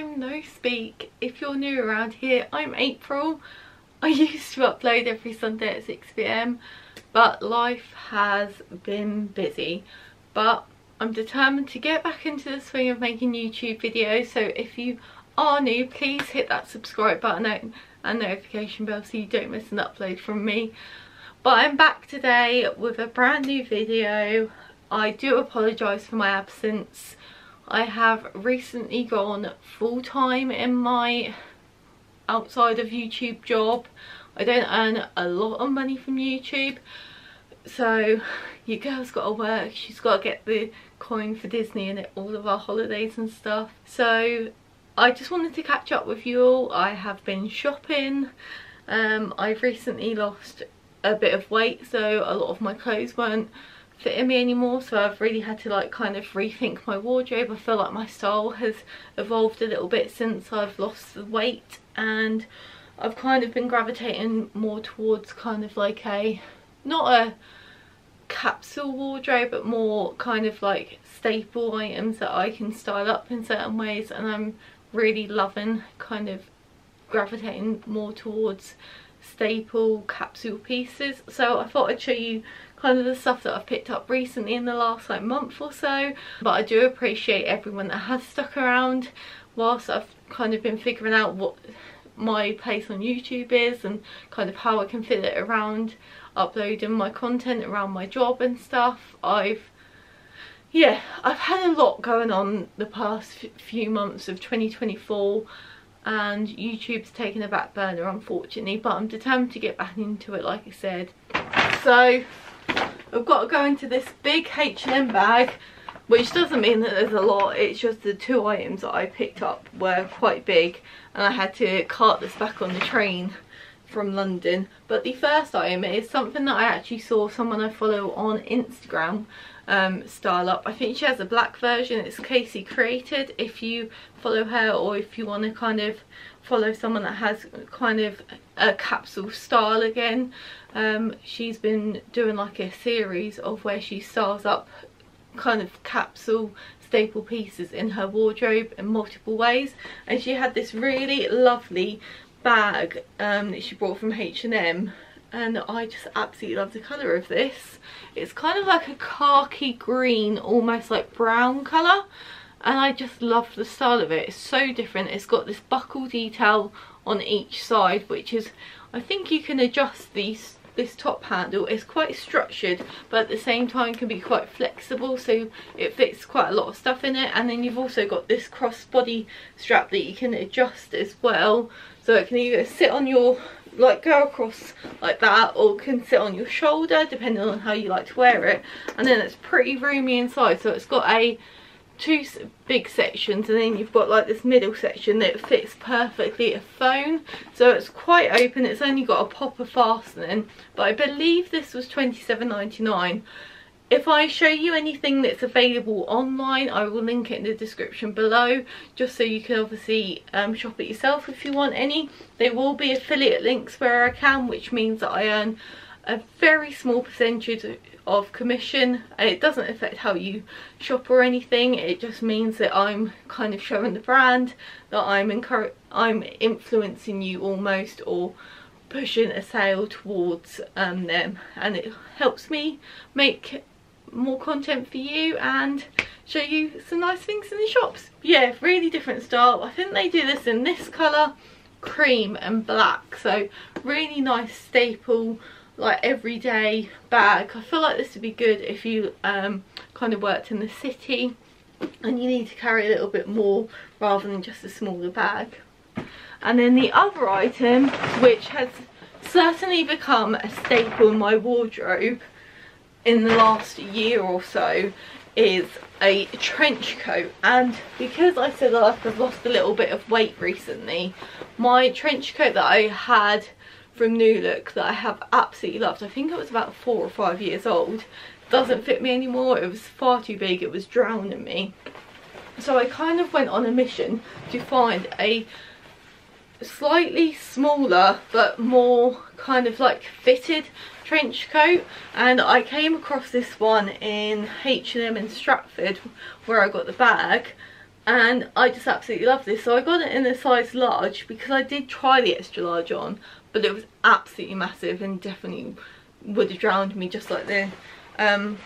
time no speak. If you're new around here, I'm April. I used to upload every Sunday at 6pm but life has been busy. But I'm determined to get back into the swing of making YouTube videos so if you are new please hit that subscribe button and notification bell so you don't miss an upload from me. But I'm back today with a brand new video. I do apologise for my absence. I have recently gone full-time in my outside of YouTube job. I don't earn a lot of money from YouTube so your girl's got to work, she's got to get the coin for Disney and all of our holidays and stuff. So I just wanted to catch up with you all. I have been shopping. Um, I've recently lost a bit of weight so a lot of my clothes weren't fitting me anymore so I've really had to like kind of rethink my wardrobe. I feel like my style has evolved a little bit since I've lost the weight and I've kind of been gravitating more towards kind of like a not a capsule wardrobe but more kind of like staple items that I can style up in certain ways and I'm really loving kind of gravitating more towards staple capsule pieces so I thought I'd show you kind of the stuff that I've picked up recently in the last like month or so but I do appreciate everyone that has stuck around whilst I've kind of been figuring out what my place on YouTube is and kind of how I can fit it around uploading my content around my job and stuff. I've yeah, I've had a lot going on the past few months of 2024 and YouTube's taken a back burner unfortunately but I'm determined to get back into it like I said. So I've got to go into this big H&M bag which doesn't mean that there's a lot. It's just the two items that I picked up were quite big and I had to cart this back on the train from London. But the first item is something that I actually saw someone I follow on Instagram um, style up. I think she has a black version, it's Casey Created if you follow her or if you want to kind of follow someone that has kind of a capsule style again. Um, she's been doing like a series of where she styles up kind of capsule staple pieces in her wardrobe in multiple ways and she had this really lovely bag um, that she brought from H&M and I just absolutely love the colour of this. It's kind of like a khaki green, almost like brown colour and I just love the style of it. It's so different. It's got this buckle detail on each side which is, I think you can adjust these this top handle is quite structured but at the same time can be quite flexible so it fits quite a lot of stuff in it and then you've also got this crossbody strap that you can adjust as well so it can either sit on your like go across like that or can sit on your shoulder depending on how you like to wear it. And then it's pretty roomy inside so it's got a two big sections and then you've got like this middle section that fits perfectly a phone. So it's quite open it's only got a popper fastening but I believe this was 27.99 if I show you anything that's available online, I will link it in the description below, just so you can obviously um, shop it yourself if you want any. There will be affiliate links where I can, which means that I earn a very small percentage of commission. It doesn't affect how you shop or anything, it just means that I'm kind of showing the brand, that I'm, I'm influencing you almost, or pushing a sale towards um, them and it helps me make more content for you and show you some nice things in the shops. Yeah, really different style. I think they do this in this colour, cream and black. So really nice staple, like everyday bag. I feel like this would be good if you um, kind of worked in the city and you need to carry a little bit more rather than just a smaller bag. And then the other item, which has certainly become a staple in my wardrobe, in the last year or so is a trench coat. And because I said that I've lost a little bit of weight recently my trench coat that I had from New Look that I have absolutely loved I think it was about four or five years old doesn't fit me anymore. It was far too big. It was drowning me. So I kind of went on a mission to find a slightly smaller but more kind of like fitted trench coat and I came across this one in H&M in Stratford where I got the bag and I just absolutely love this. So I got it in a size large because I did try the extra large on but it was absolutely massive and definitely would have drowned me just like the um,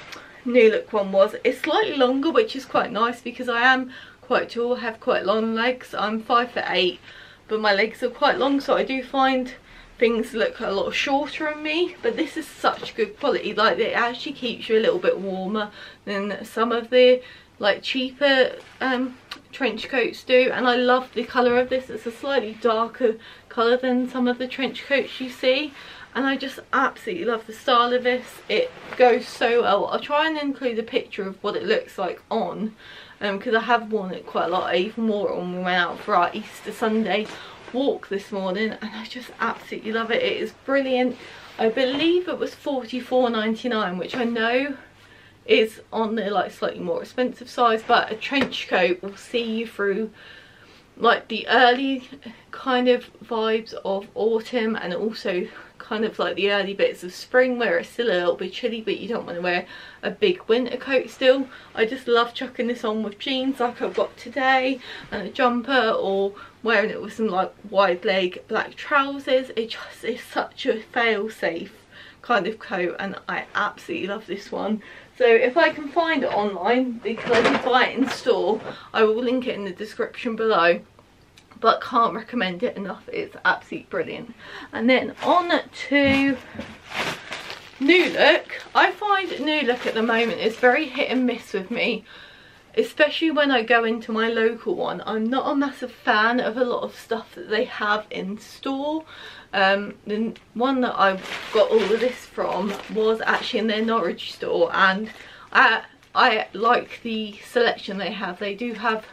new look one was. It's slightly longer which is quite nice because I am quite tall have quite long legs. I'm five foot eight but my legs are quite long so I do find things look a lot shorter on me but this is such good quality. Like it actually keeps you a little bit warmer than some of the like cheaper um, trench coats do and I love the colour of this. It's a slightly darker colour than some of the trench coats you see and I just absolutely love the style of this. It goes so well. I'll try and include a picture of what it looks like on because um, I have worn it quite a lot. I even wore it when we went out for our Easter Sunday walk this morning and I just absolutely love it it is brilliant I believe it was 44.99, which I know is on the like slightly more expensive size but a trench coat will see you through like the early kind of vibes of autumn and also kind of like the early bits of spring where it's still a little bit chilly but you don't want to wear a big winter coat still. I just love chucking this on with jeans like I've got today and a jumper or wearing it with some like wide leg black trousers. It just is such a fail safe kind of coat and I absolutely love this one. So if I can find it online, because I did buy it in store, I will link it in the description below. But can't recommend it enough. It's absolutely brilliant. And then on to New Look. I find New Look at the moment is very hit and miss with me especially when I go into my local one I'm not a massive fan of a lot of stuff that they have in store. Um, the one that I got all of this from was actually in their Norwich store and I, I like the selection they have. They do have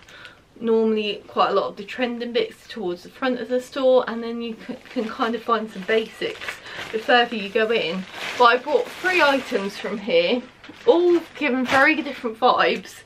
normally quite a lot of the trending bits towards the front of the store and then you can, can kind of find some basics the further you go in. But I bought three items from here all given very different vibes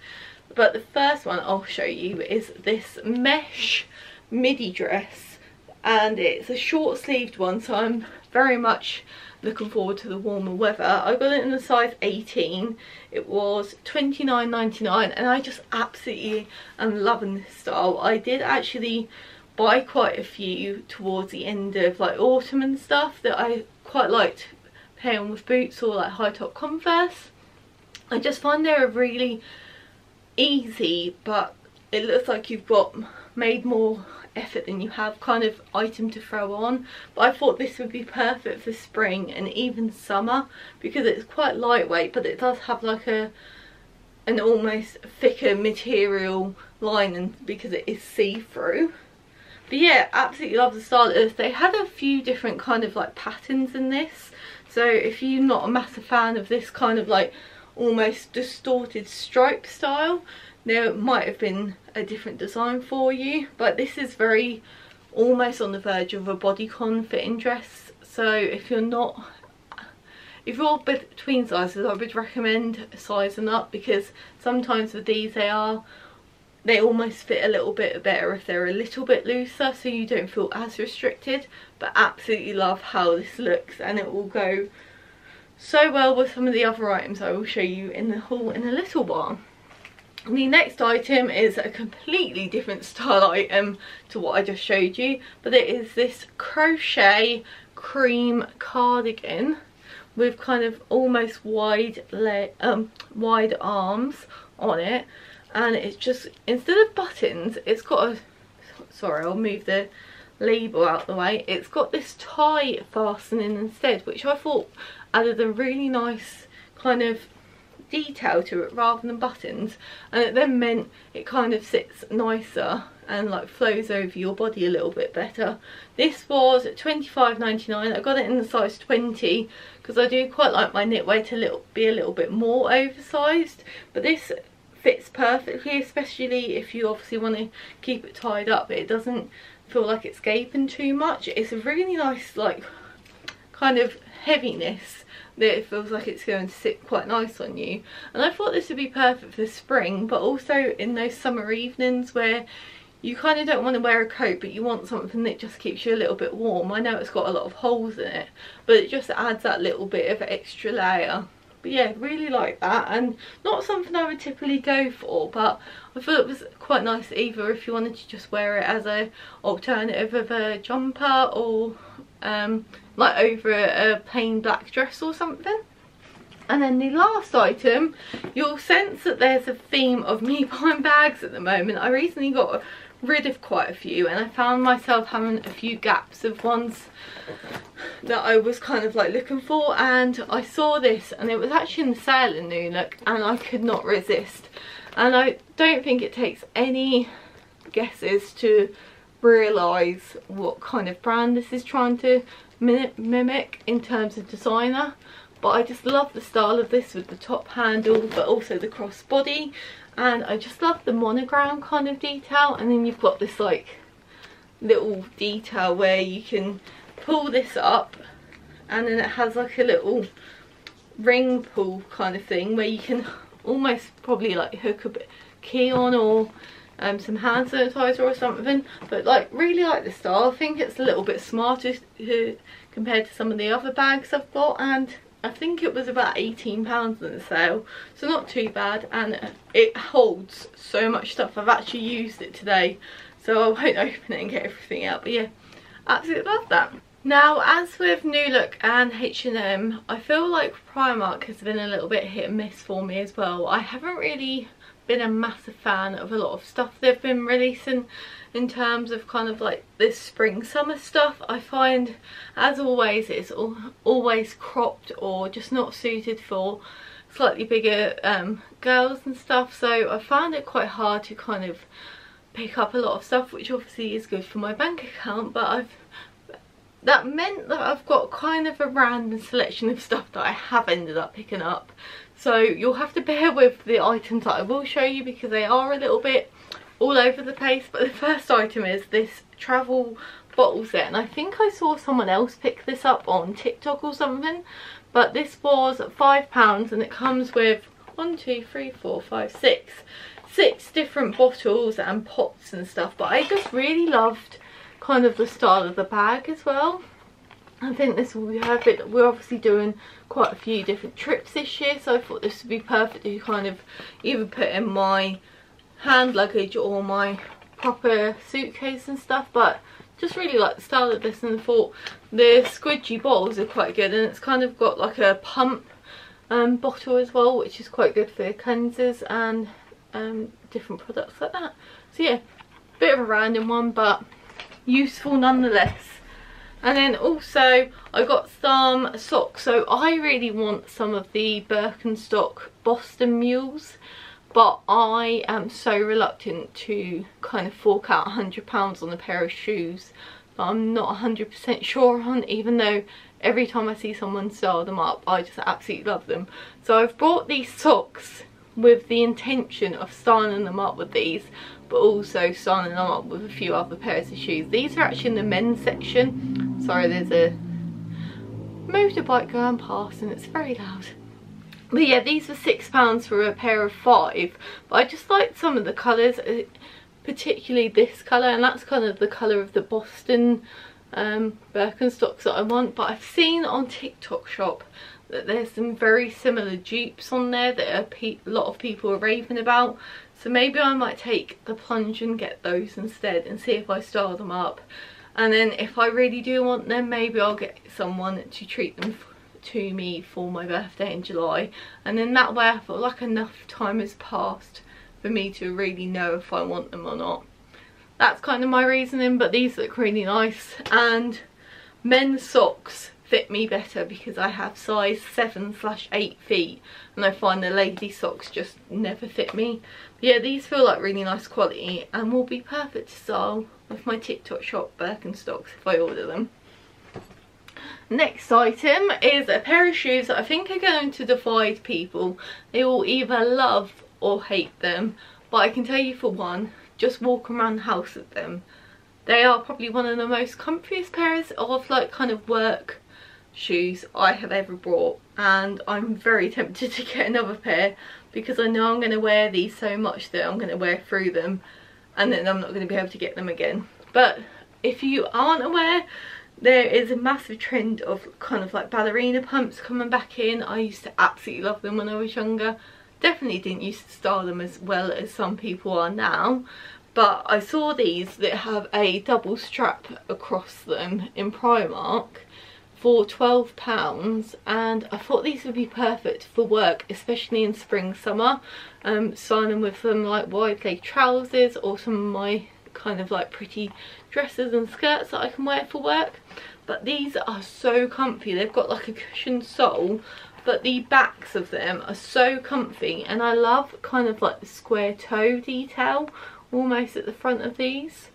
but the first one I'll show you is this mesh midi dress and it's a short sleeved one so I'm very much looking forward to the warmer weather. I got it in the size 18. It was 29.99 and I just absolutely am loving this style. I did actually buy quite a few towards the end of like autumn and stuff that I quite liked pairing with boots or like high top converse. I just find they're a really easy but it looks like you've got made more effort than you have kind of item to throw on. But I thought this would be perfect for spring and even summer because it's quite lightweight but it does have like a an almost thicker material lining because it is see-through. But yeah absolutely love the style they had a few different kind of like patterns in this. So if you're not a massive fan of this kind of like almost distorted stripe style. There might have been a different design for you but this is very almost on the verge of a bodycon fitting dress. So if you're not if you're between sizes I would recommend sizing up because sometimes with these they are they almost fit a little bit better if they're a little bit looser so you don't feel as restricted. But absolutely love how this looks and it will go so well with some of the other items I will show you in the haul in a little while. The next item is a completely different style item to what I just showed you but it is this crochet cream cardigan with kind of almost wide um wide arms on it and it's just instead of buttons it's got a sorry I'll move the label out the way it's got this tie fastening instead which I thought added a really nice kind of detail to it rather than buttons and it then meant it kind of sits nicer and like flows over your body a little bit better. This was 25.99. I got it in the size 20 because I do quite like my knitwear to little, be a little bit more oversized but this fits perfectly especially if you obviously want to keep it tied up it doesn't feel like it's gaping too much. It's a really nice like kind of heaviness that it feels like it's going to sit quite nice on you. And I thought this would be perfect for spring but also in those summer evenings where you kind of don't want to wear a coat but you want something that just keeps you a little bit warm. I know it's got a lot of holes in it but it just adds that little bit of extra layer. But yeah really like that and not something I would typically go for but I thought it was quite nice either if you wanted to just wear it as a alternative of a jumper or um, like over a, plain black dress or something. And then the last item, you'll sense that there's a theme of me buying bags at the moment. I recently got rid of quite a few and I found myself having a few gaps of ones that I was kind of like looking for. And I saw this and it was actually in the sale in New Look and I could not resist. And I don't think it takes any guesses to realise what kind of brand this is trying to mimic in terms of designer but I just love the style of this with the top handle but also the crossbody and I just love the monogram kind of detail and then you've got this like little detail where you can pull this up and then it has like a little ring pull kind of thing where you can almost probably like hook a bit key on or um, some hand sanitizer or something but like really like the style. I think it's a little bit smarter compared to some of the other bags I've got and I think it was about £18 in the sale so not too bad and it holds so much stuff. I've actually used it today so I won't open it and get everything out but yeah absolutely love that. Now as with New Look and H&M I feel like Primark has been a little bit hit and miss for me as well. I haven't really been a massive fan of a lot of stuff they've been releasing in terms of kind of like this spring summer stuff. I find as always it's all, always cropped or just not suited for slightly bigger um, girls and stuff. So I found it quite hard to kind of pick up a lot of stuff which obviously is good for my bank account but I've that meant that I've got kind of a random selection of stuff that I have ended up picking up. So you'll have to bear with the items that I will show you because they are a little bit all over the place. But the first item is this travel bottle set. And I think I saw someone else pick this up on TikTok or something. But this was five pounds and it comes with one two three four five six six different bottles and pots and stuff. But I just really loved kind of the style of the bag as well. I think this will be perfect. We're obviously doing quite a few different trips this year so I thought this would be perfect to kind of either put in my hand luggage or my proper suitcase and stuff but just really like the style of this and thought the squidgy bottles are quite good and it's kind of got like a pump um, bottle as well which is quite good for cleansers and um, different products like that. So yeah bit of a random one but useful nonetheless. And then also I got some socks. So I really want some of the Birkenstock Boston Mules but I am so reluctant to kind of fork out £100 on a pair of shoes that I'm not 100% sure on even though every time I see someone style them up I just absolutely love them. So I've bought these socks with the intention of styling them up with these but also signing them up with a few other pairs of shoes. These are actually in the men's section. Sorry there's a motorbike going past and it's very loud. But yeah, these were £6 for a pair of five. But I just liked some of the colours, uh, particularly this colour. And that's kind of the colour of the Boston um, Birkenstocks that I want. But I've seen on TikTok shop that there's some very similar dupes on there that a lot of people are raving about. So maybe I might take the plunge and get those instead and see if I style them up. And then if I really do want them, maybe I'll get someone to treat them to me for my birthday in July and then that way I feel like enough time has passed for me to really know if I want them or not. That's kind of my reasoning but these look really nice and men's socks fit me better because I have size 7 slash 8 feet and I find the lady socks just never fit me. But yeah these feel like really nice quality and will be perfect to style with my TikTok shop Birkenstocks if I order them. Next item is a pair of shoes that I think are going to divide people. They will either love or hate them. But I can tell you for one, just walk around the house with them. They are probably one of the most comfiest pairs of like kind of work shoes I have ever bought. And I'm very tempted to get another pair because I know I'm going to wear these so much that I'm going to wear through them. And then I'm not going to be able to get them again. But if you aren't aware there is a massive trend of kind of like ballerina pumps coming back in. I used to absolutely love them when I was younger. Definitely didn't used to style them as well as some people are now. But I saw these that have a double strap across them in Primark for £12 and I thought these would be perfect for work especially in spring summer. Um, styling with some like wide leg trousers or some of my kind of like pretty dresses and skirts that I can wear for work. But these are so comfy. They've got like a cushioned sole but the backs of them are so comfy and I love kind of like the square toe detail almost at the front of these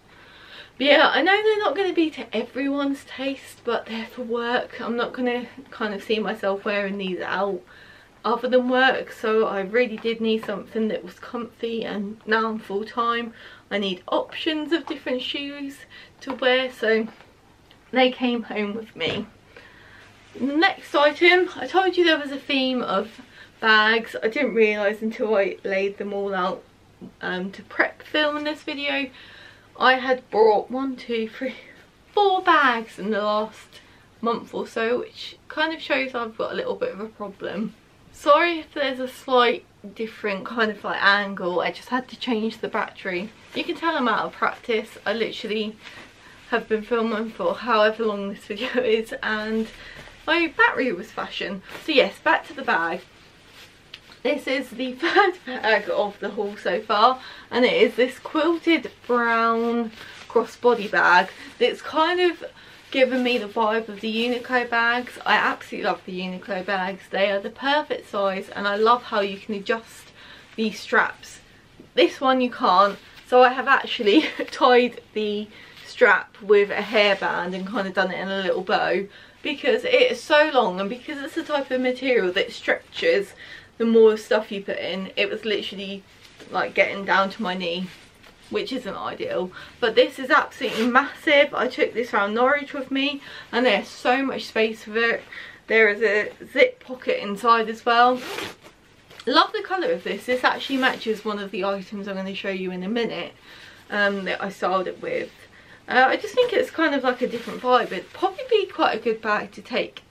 yeah I know they're not going to be to everyone's taste but they're for work I'm not going to kind of see myself wearing these out other than work so I really did need something that was comfy and now I'm full time I need options of different shoes to wear so they came home with me. Next item, I told you there was a theme of bags. I didn't realise until I laid them all out um, to prep film this video. I had brought one, two, three, four bags in the last month or so which kind of shows I've got a little bit of a problem. Sorry if there's a slight different kind of like angle. I just had to change the battery. You can tell I'm out of practice. I literally have been filming for however long this video is and my battery was fashion so yes back to the bag this is the third bag of the haul so far and it is this quilted brown crossbody bag that's kind of given me the vibe of the Uniqlo bags. I absolutely love the Uniqlo bags. They are the perfect size and I love how you can adjust the straps. This one you can't. So I have actually tied the strap with a hairband and kind of done it in a little bow because it is so long and because it's the type of material that stretches the more stuff you put in. It was literally like getting down to my knee which isn't ideal. But this is absolutely massive. I took this around norwich with me and there's so much space for it. There is a zip pocket inside as well. Love the colour of this. This actually matches one of the items i'm going to show you in a minute um, that i styled it with. Uh, i just think it's kind of like a different vibe. It'd probably be quite a good bag to take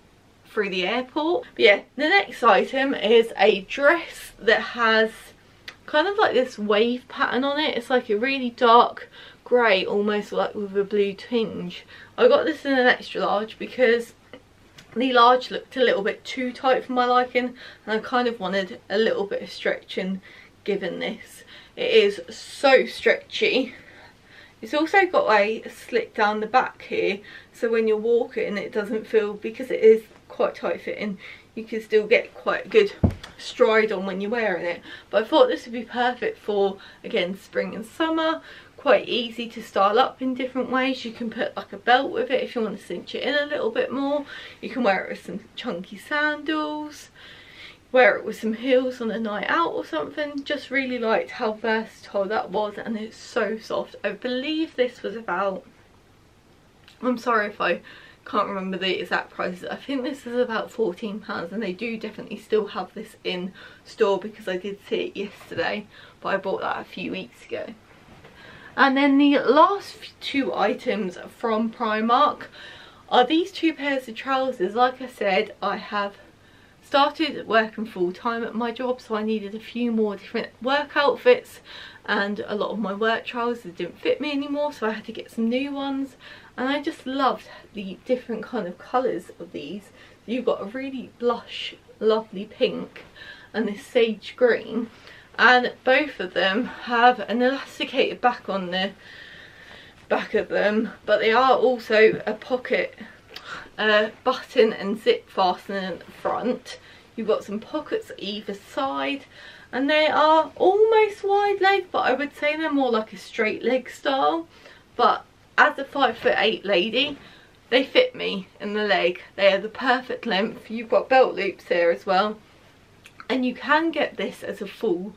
through the airport but yeah the next item is a dress that has kind of like this wave pattern on it. It's like a really dark grey, almost like with a blue tinge. I got this in an extra large because the large looked a little bit too tight for my liking and I kind of wanted a little bit of stretching given this. It is so stretchy. It's also got a slit down the back here so when you're walking it doesn't feel, because it is quite tight fitting, you can still get quite good stride on when you're wearing it. But I thought this would be perfect for again spring and summer. Quite easy to style up in different ways. You can put like a belt with it if you want to cinch it in a little bit more. You can wear it with some chunky sandals. Wear it with some heels on a night out or something. Just really liked how versatile that was and it's so soft. I believe this was about I'm sorry if I can't remember the exact prices. I think this is about 14 pounds and they do definitely still have this in store because i did see it yesterday but i bought that a few weeks ago. And then the last two items from primark are these two pairs of trousers. Like i said i have started working full-time at my job so I needed a few more different work outfits and a lot of my work trousers didn't fit me anymore so I had to get some new ones and I just loved the different kind of colours of these. You've got a really blush, lovely pink and this sage green and both of them have an elasticated back on the back of them but they are also a pocket uh, button and zip fastening the front. You've got some pockets either side and they are almost wide leg but I would say they're more like a straight leg style. But as a five foot eight lady they fit me in the leg. They are the perfect length. You've got belt loops here as well. And you can get this as a full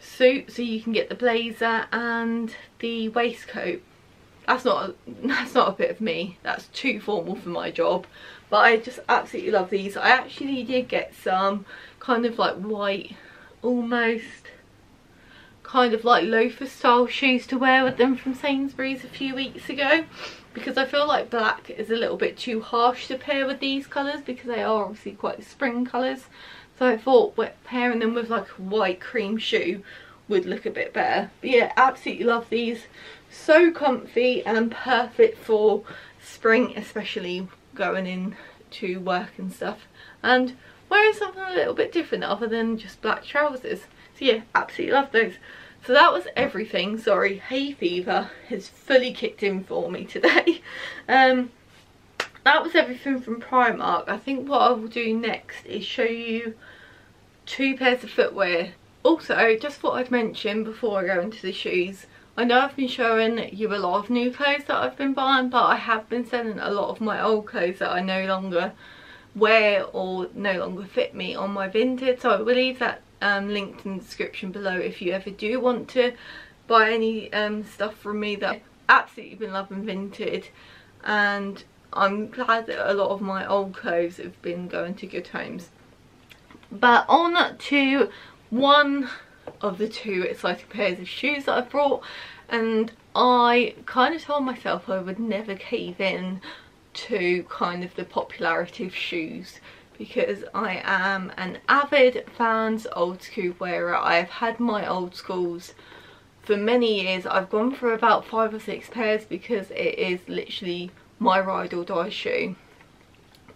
suit so you can get the blazer and the waistcoat. That's not a, that's not a bit of me. That's too formal for my job. But I just absolutely love these. I actually did get some kind of like white almost kind of like loafer style shoes to wear with them from Sainsbury's a few weeks ago because I feel like black is a little bit too harsh to pair with these colours because they are obviously quite spring colours. So I thought pairing them with like a white cream shoe would look a bit better. But yeah absolutely love these. So comfy and perfect for spring especially going in to work and stuff. And wearing something a little bit different other than just black trousers? So yeah absolutely love those. So that was everything. Sorry hay fever has fully kicked in for me today. Um that was everything from primark. I think what i will do next is show you two pairs of footwear. Also just thought i'd mention before i go into the shoes. I know I've been showing you a lot of new clothes that I've been buying but I have been selling a lot of my old clothes that I no longer wear or no longer fit me on my Vinted so I will leave that um, linked in the description below if you ever do want to buy any um, stuff from me that I've absolutely been loving Vinted and I'm glad that a lot of my old clothes have been going to good homes. But on to one of the two exciting pairs of shoes that I've brought. And I kind of told myself I would never cave in to kind of the popularity of shoes because I am an avid Vans Old Skool wearer. I have had my Old Skools for many years. I've gone for about five or six pairs because it is literally my ride or die shoe.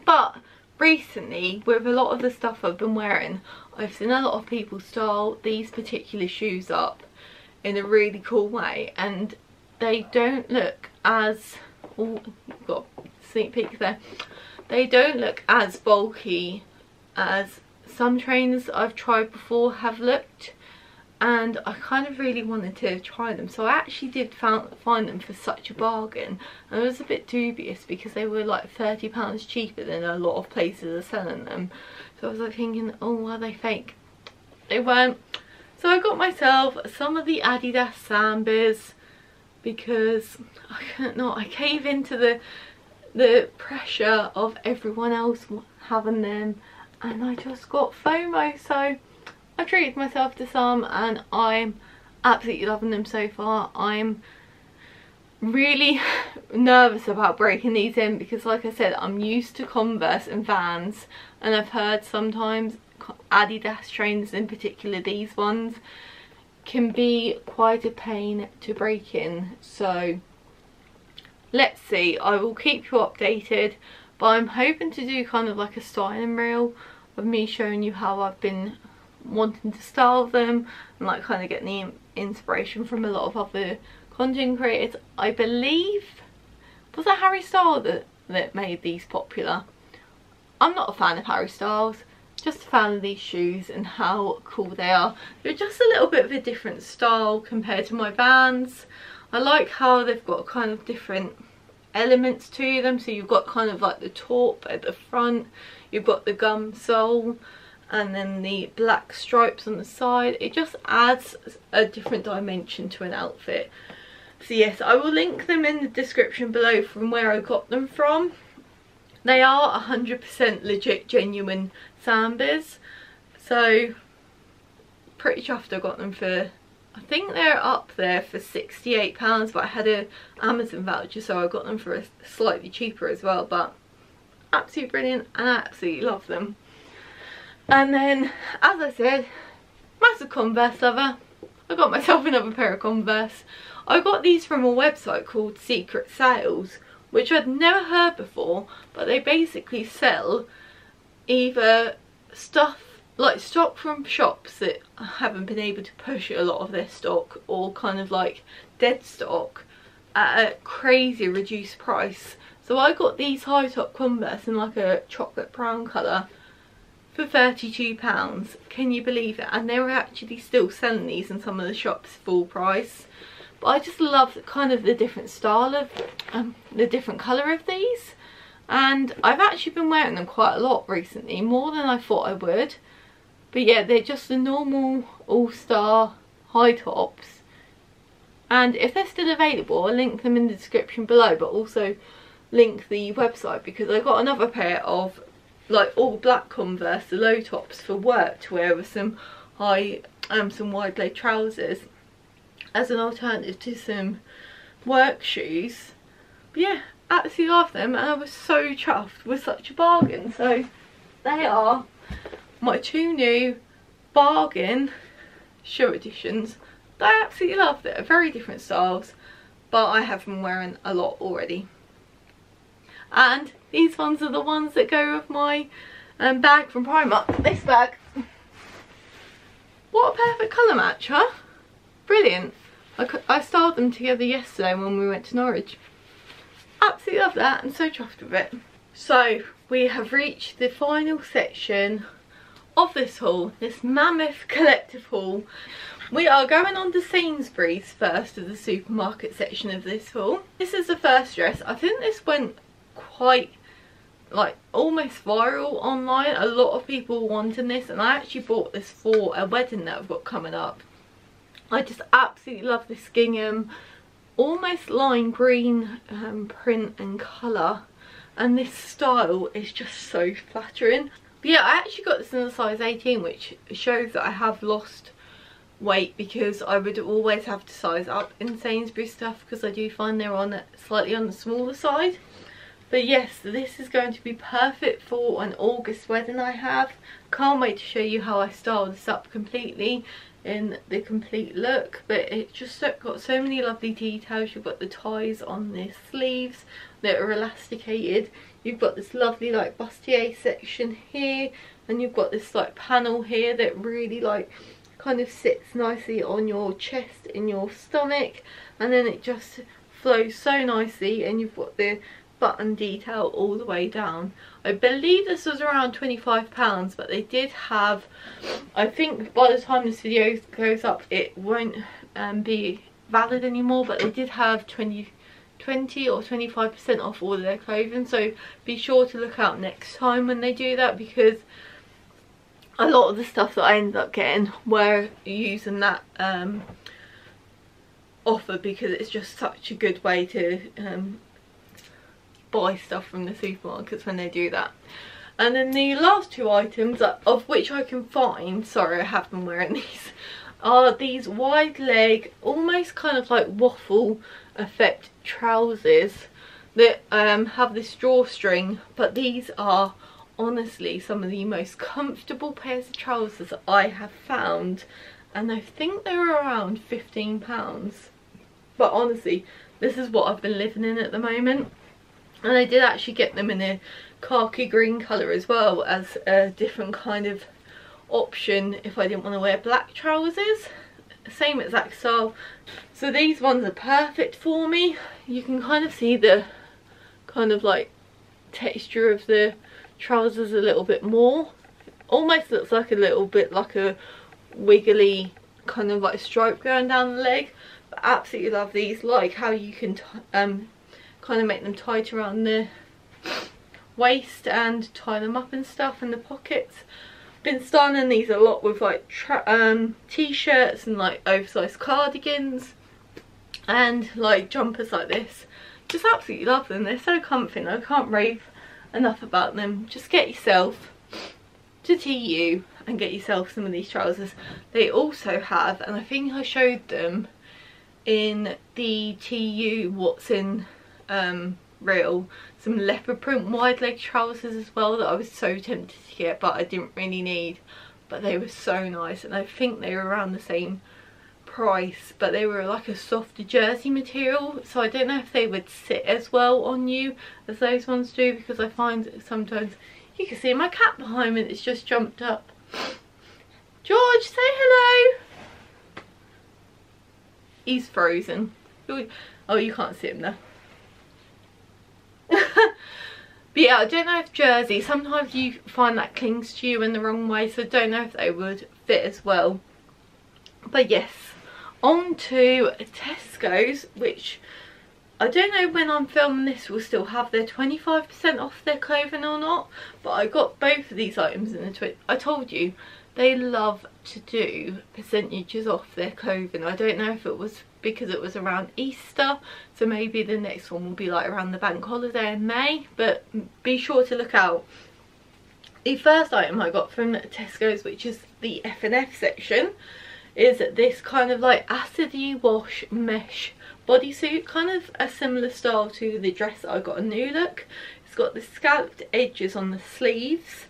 But recently with a lot of the stuff I've been wearing I've seen a lot of people style these particular shoes up in a really cool way and they don't look as oh got sneak peek there they don't look as bulky as some trainers I've tried before have looked and I kind of really wanted to try them. So I actually did find them for such a bargain. And I was a bit dubious because they were like £30 cheaper than a lot of places are selling them. So I was like thinking oh are they fake? They weren't. So I got myself some of the Adidas Sambas because I can't not I cave into the the pressure of everyone else having them and I just got FOMO so I treated myself to some and I'm absolutely loving them so far. I'm really nervous about breaking these in because like I said I'm used to Converse and Vans and I've heard sometimes Adidas trainers in particular these ones can be quite a pain to break in so let's see I will keep you updated but I'm hoping to do kind of like a styling reel of me showing you how I've been wanting to style them and like kind of getting the inspiration from a lot of other content creators. I believe, was that Harry Styles that, that made these popular? I'm not a fan of Harry Styles, just a fan of these shoes and how cool they are. They're just a little bit of a different style compared to my Vans. I like how they've got kind of different elements to them. So you've got kind of like the taupe at the front, you've got the gum sole, and then the black stripes on the side. It just adds a different dimension to an outfit. So yes i will link them in the description below from where i got them from. They are 100% legit genuine sambas. So pretty chuffed i got them for i think they're up there for 68 pounds but i had a amazon voucher so i got them for a slightly cheaper as well but absolutely brilliant and i absolutely love them and then, as I said, massive Converse lover. I got myself another pair of Converse. I got these from a website called Secret Sales, which I'd never heard before, but they basically sell either stuff like stock from shops that haven't been able to push a lot of their stock or kind of like dead stock at a crazy reduced price. So I got these high top Converse in like a chocolate brown colour for £32. Can you believe it? And they were actually still selling these in some of the shops full price. But I just love kind of the different style of, um, the different colour of these. And I've actually been wearing them quite a lot recently, more than I thought I would. But yeah, they're just the normal all-star high tops. And if they're still available, I'll link them in the description below, but also link the website because I got another pair of like all black Converse, the low tops for work to wear with some high, um, some wide leg trousers as an alternative to some work shoes. But yeah, absolutely love them and I was so chuffed with such a bargain. So they are my two new bargain shoe editions. I absolutely love. They're very different styles but I have been wearing a lot already. And these ones are the ones that go with my um, bag from Primark. This bag. What a perfect colour match, huh? Brilliant. I, I styled them together yesterday when we went to Norwich. Absolutely love that. I'm so chuffed with it. So, we have reached the final section of this haul, this mammoth collective haul. We are going on to Sainsbury's first of the supermarket section of this haul. This is the first dress. I think this went quite like almost viral online. A lot of people wanting this and I actually bought this for a wedding that I've got coming up. I just absolutely love this gingham almost lime green um, print and colour and this style is just so flattering. But yeah, I actually got this in a size 18 which shows that I have lost weight because I would always have to size up in Sainsbury's stuff because I do find they're on slightly on the smaller side. But yes, this is going to be perfect for an August wedding I have. Can't wait to show you how I style this up completely in the complete look. But it just got so many lovely details. You've got the ties on the sleeves that are elasticated. You've got this lovely like bustier section here. And you've got this like panel here that really like kind of sits nicely on your chest in your stomach and then it just flows so nicely and you've got the button detail all the way down. I believe this was around £25 but they did have, I think by the time this video goes up it won't um, be valid anymore but they did have 20 20 or 25% off all of their clothing so be sure to look out next time when they do that because a lot of the stuff that I ended up getting were using that um, offer because it's just such a good way to um, buy stuff from the supermarkets when they do that. And then the last two items, of which I can find, sorry I have been wearing these, are these wide leg, almost kind of like waffle effect trousers that um, have this drawstring, but these are honestly some of the most comfortable pairs of trousers I have found and I think they were around £15 but honestly this is what I've been living in at the moment and I did actually get them in a khaki green colour as well as a different kind of option if I didn't want to wear black trousers same exact style so these ones are perfect for me you can kind of see the kind of like texture of the trousers a little bit more. Almost looks like a little bit like a wiggly kind of like stripe going down the leg. But absolutely love these. Like how you can um, kind of make them tight around the waist and tie them up and stuff in the pockets. Been styling these a lot with like um, t-shirts and like oversized cardigans and like jumpers like this. Just absolutely love them. They're so comfy I can't rave enough about them. Just get yourself to TU and get yourself some of these trousers. They also have, and I think I showed them in the TU What's in um, Reel, some leopard print wide leg trousers as well that I was so tempted to get but I didn't really need. But they were so nice and I think they were around the same price but they were like a softer jersey material so I don't know if they would sit as well on you as those ones do because I find sometimes you can see my cat behind me it's just jumped up. George say hello! He's frozen. Oh you can't see him now but yeah I don't know if jersey sometimes you find that clings to you in the wrong way so I don't know if they would fit as well but yes on to Tesco's, which I don't know when I'm filming this will still have their 25% off their clothing or not, but I got both of these items in the twit. I told you, they love to do percentages off their clothing. I don't know if it was because it was around Easter, so maybe the next one will be like around the bank holiday in May, but be sure to look out. The first item I got from Tesco's, which is the F&F section, is this kind of like acidy wash mesh bodysuit kind of a similar style to the dress I got a new look it's got the scalloped edges on the sleeves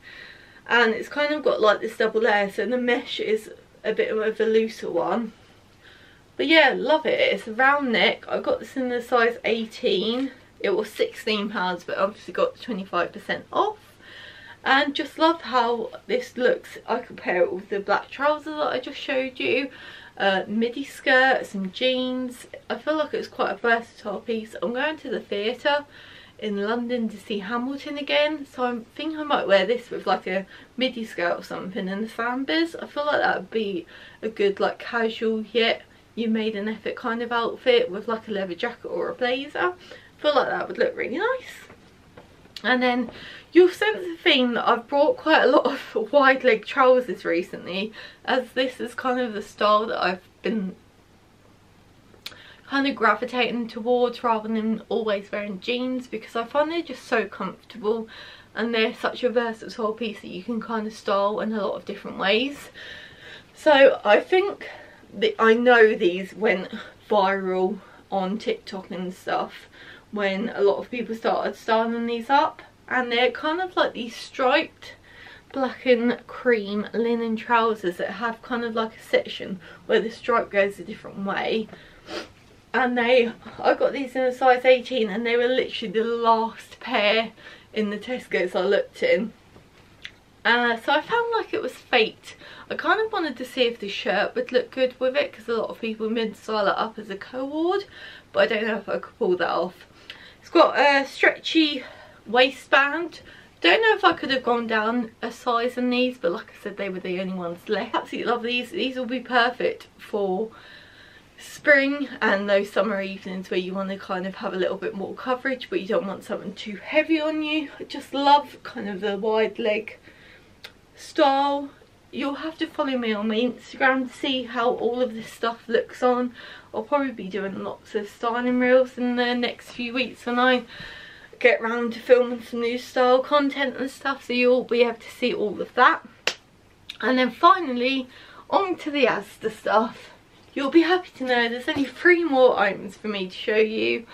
and it's kind of got like this double layer so the mesh is a bit of a looser one. But yeah love it. It's a round neck. I got this in the size 18 it was 16 pounds but obviously got 25% off. And just love how this looks. I compare it with the black trousers that I just showed you uh, midi skirt, some jeans. I feel like it's quite a versatile piece. I'm going to the theatre in London to see Hamilton again so I think I might wear this with like a midi skirt or something and the sambas. I feel like that would be a good like casual yet you made an effort kind of outfit with like a leather jacket or a blazer. I feel like that would look really nice. And then you'll sense the theme that I've brought quite a lot of wide leg trousers recently as this is kind of the style that I've been kind of gravitating towards rather than always wearing jeans because I find they're just so comfortable and they're such a versatile piece that you can kind of style in a lot of different ways. So I think that I know these went viral on TikTok and stuff when a lot of people started styling these up and they're kind of like these striped black and cream linen trousers that have kind of like a section where the stripe goes a different way and they I got these in a size 18 and they were literally the last pair in the Tesco's I looked in uh, so I found like it was fate I kind of wanted to see if the shirt would look good with it because a lot of people mid style it up as a co-ord but I don't know if I could pull that off it's got a stretchy waistband. Don't know if I could have gone down a size in these, but like I said, they were the only ones left. Absolutely love these. These will be perfect for spring and those summer evenings where you want to kind of have a little bit more coverage but you don't want something too heavy on you. I just love kind of the wide leg style. You'll have to follow me on my Instagram to see how all of this stuff looks on. I'll probably be doing lots of styling reels in the next few weeks when I get round to filming some new style content and stuff so you'll be able to see all of that. And then finally on to the Asda stuff. You'll be happy to know there's only three more items for me to show you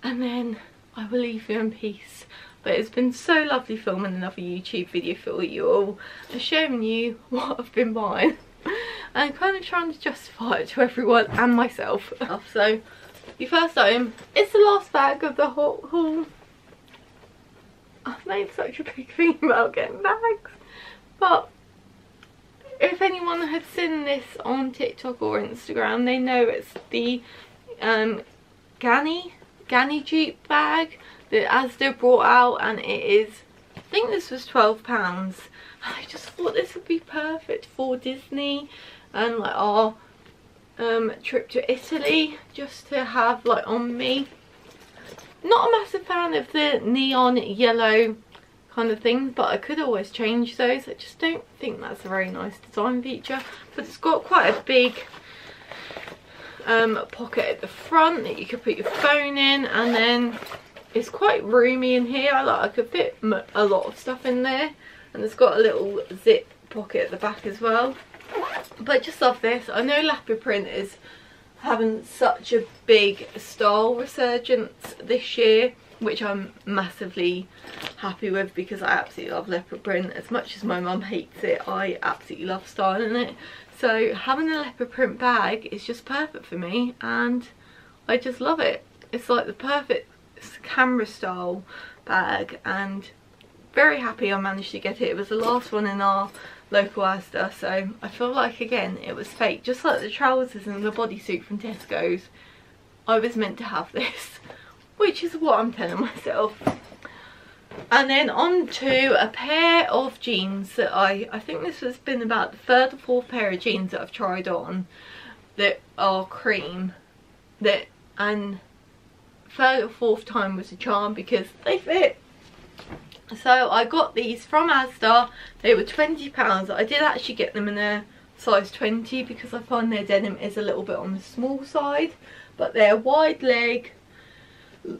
and then I will leave you in peace. But it's been so lovely filming another YouTube video for you all and showing you what I've been buying and kind of trying to justify it to everyone and myself. Oh, so your first item is the last bag of the haul. I've made such a big thing about getting bags but if anyone had seen this on TikTok or Instagram they know it's the um, Ganni, Ganni Jeep bag that Asda brought out and it is, I think this was £12 I just thought this would be perfect for Disney and like our um, trip to Italy just to have like on me. Not a massive fan of the neon yellow kind of thing but I could always change those. I just don't think that's a very nice design feature but it's got quite a big um, pocket at the front that you could put your phone in and then it's quite roomy in here. I like I could fit a lot of stuff in there and it's got a little zip pocket at the back as well but just love this i know leopard print is having such a big style resurgence this year which i'm massively happy with because i absolutely love leopard print. As much as my mum hates it i absolutely love styling it. So having a leopard print bag is just perfect for me and i just love it. It's like the perfect camera style bag and very happy I managed to get it. It was the last one in our local Asda so I feel like again it was fake. Just like the trousers and the bodysuit from Tesco's I was meant to have this which is what I'm telling myself and then on to a pair of jeans that I I think this has been about the third or fourth pair of jeans that I've tried on that are cream that and third or fourth time was a charm because they fit so I got these from Asda. They were £20. I did actually get them in a size 20 because I find their denim is a little bit on the small side. But they're wide leg,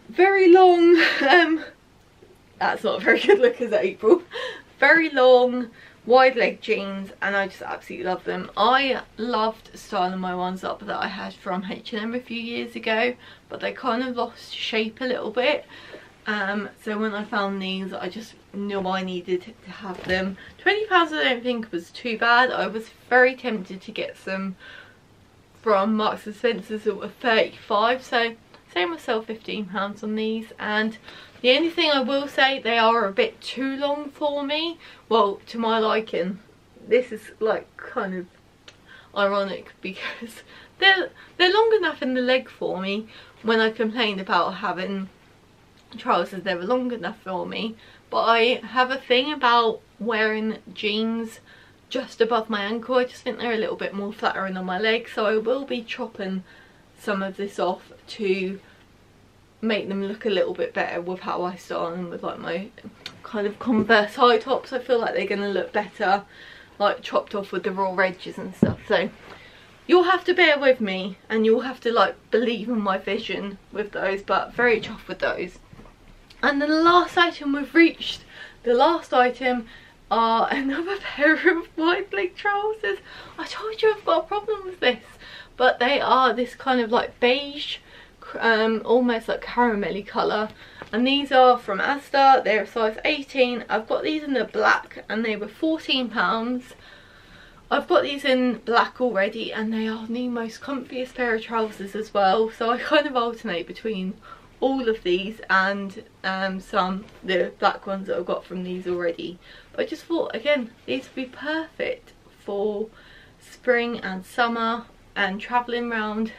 very long. Um, that's not a very good look as April. Very long, wide leg jeans and I just absolutely love them. I loved styling my ones up that I had from H&M a few years ago but they kind of lost shape a little bit um, so when I found these I just knew I needed to have them. £20 I don't think was too bad. I was very tempted to get some from Marks and Spencer's that were 35 so save myself £15 on these and the only thing I will say they are a bit too long for me. Well to my liking. This is like kind of ironic because they're they're long enough in the leg for me when I complained about having trousers they were long enough for me. But I have a thing about wearing jeans just above my ankle. I just think they're a little bit more flattering on my legs so I will be chopping some of this off to make them look a little bit better with how I style them with like my kind of converse high tops I feel like they're going to look better like chopped off with the raw edges and stuff so you'll have to bear with me and you'll have to like believe in my vision with those but very chuffed with those and the last item we've reached, the last item are another pair of wide leg trousers. I told you I've got a problem with this. But they are this kind of like beige, um, almost like caramelly colour. And these are from Asda, they're size 18. I've got these in the black and they were £14. I've got these in black already and they are the most comfiest pair of trousers as well. So I kind of alternate between all of these and um, some the black ones that I've got from these already but I just thought again these would be perfect for spring and summer and travelling around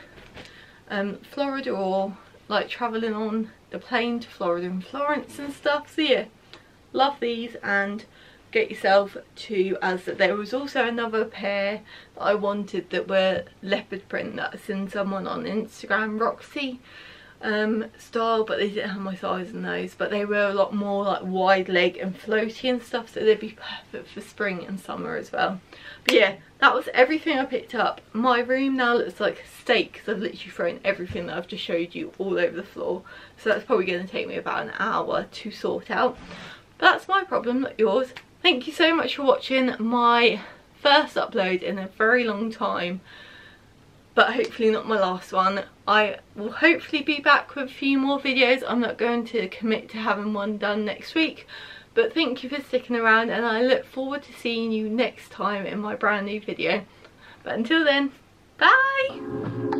um, Florida or like travelling on the plane to Florida and Florence and stuff. So yeah love these and get yourself to Asda was also another pair that I wanted that were leopard print that I seen someone on Instagram Roxy um, style but they didn't have my size in those but they were a lot more like wide leg and floaty and stuff so they'd be perfect for spring and summer as well. But yeah that was everything I picked up. My room now looks like a steak because I've literally thrown everything that I've just showed you all over the floor. So that's probably going to take me about an hour to sort out. But that's my problem not yours. Thank you so much for watching my first upload in a very long time but hopefully not my last one. I will hopefully be back with a few more videos. I'm not going to commit to having one done next week. But thank you for sticking around and I look forward to seeing you next time in my brand new video. But until then, bye!